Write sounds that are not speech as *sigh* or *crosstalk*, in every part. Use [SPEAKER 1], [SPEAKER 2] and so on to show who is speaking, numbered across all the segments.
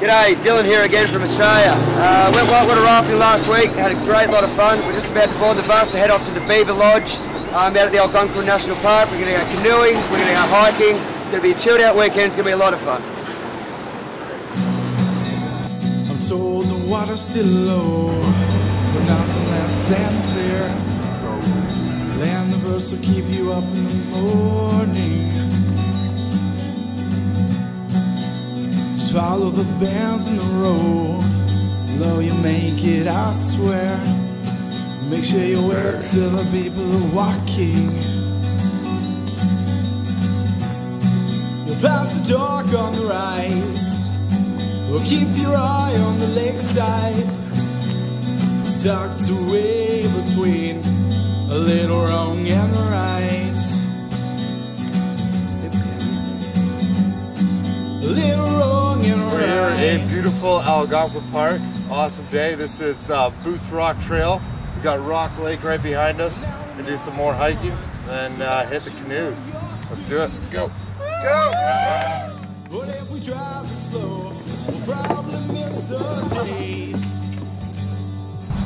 [SPEAKER 1] G'day, Dylan here again from Australia. Uh, went whitewater rafting last week, had a great lot of fun. We're just about to board the bus to head off to the Beaver Lodge. Out at the Algonquin National Park. We're going to go canoeing, we're going to go hiking. It's going to be a chilled out weekend, it's going to be a lot of fun.
[SPEAKER 2] I'm told the water's still low, but nothing less than clear. Land the birds will keep you up in the morning. Follow the bands in the road. Though you make it, I swear. Make sure you wave till the people are walking. You'll pass the dark on the right. Or keep your eye on the lakeside. Tucked away between a little
[SPEAKER 3] We're
[SPEAKER 2] right.
[SPEAKER 3] here in beautiful Algonquin Park. Awesome day. This is uh, Booth Rock Trail. We got Rock Lake right behind us. Gonna do some more hiking and uh, hit the canoes. Let's do it. Let's go. Let's go.
[SPEAKER 2] But if we drive it slow, we'll probably miss the day.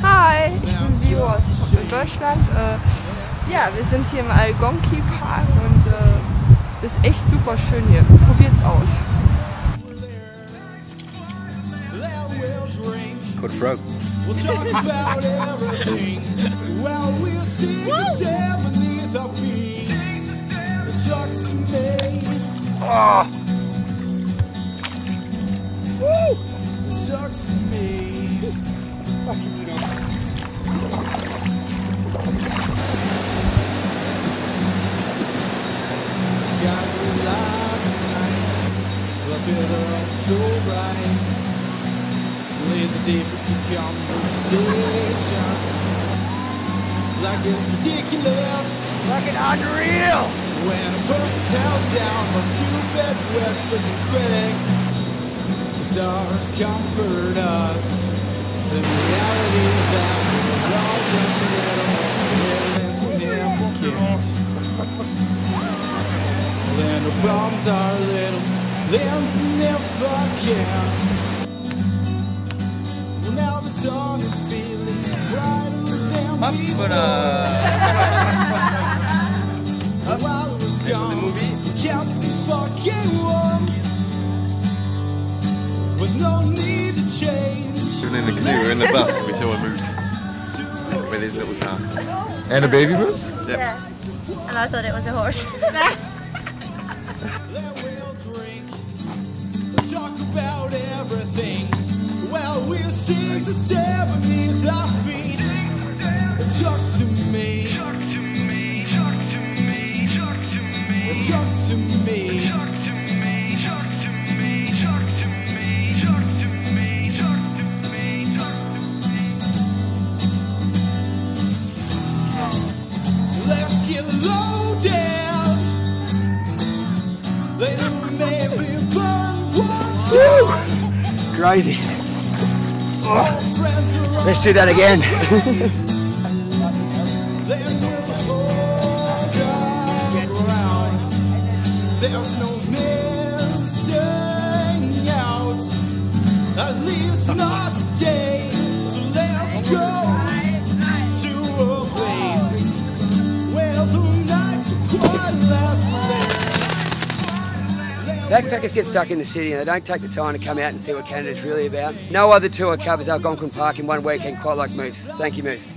[SPEAKER 4] Hi, ich bin Vio aus Deutschland. Äh, ja, wir sind hier im Algonquin Park und äh, ist echt super schön hier. Probiert's aus.
[SPEAKER 2] We'll talk about everything while we're six or seven beneath our feet. Sucks me. Oh. Woo! Sucks me. Skies tonight, they're so bright. Lead the deepest of conversation. Like it's ridiculous.
[SPEAKER 1] Fucking unreal!
[SPEAKER 2] When a person's held down by stupid whispers and critics, the stars comfort us. The reality that we're all just a little, little insignificant. Then the problems are little, insignificant. While it was gone, we kept things fucking warm. With no need to change.
[SPEAKER 5] Even in the canoe, we're in the bus, and we saw a moose with his little calf.
[SPEAKER 3] And a baby moose?
[SPEAKER 5] Yeah.
[SPEAKER 6] And I thought it was a horse. *laughs*
[SPEAKER 2] Then we'll drink, talk about everything. Well, we'll sing the sand beneath our feet. Talk to me. Talk to me. Talk to me. Talk to me. Talk to me. Talk to me. Talk to me. Talk to me. Talk to me. Talk to me. Let's get loaded. Later maybe burn one two.
[SPEAKER 1] Crazy. Let's do that again.
[SPEAKER 2] At least not today.
[SPEAKER 1] Backpackers get stuck in the city and they don't take the time to come out and see what Canada's really about. No other tour covers Algonquin Park in one weekend quite like Moose. Thank you, Moose.